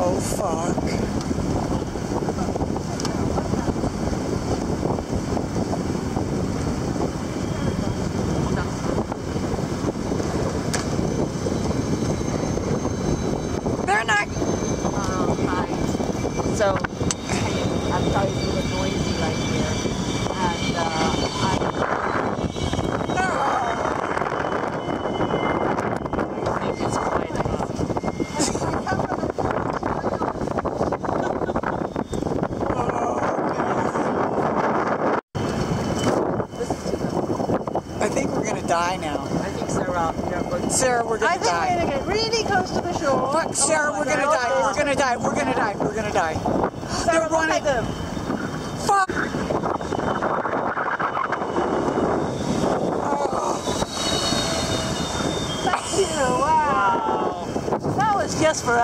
Oh fuck. So, I'm sorry it's a little noisy right here. And uh, I, I think it's quite a I think we're gonna die now. I think Sarah, Sarah, we're gonna think die. we're gonna get really close to the Sarah, we're gonna die. We're gonna die. We're gonna die. We're gonna die. They're running. Fuck. Thank you. Wow. That was just for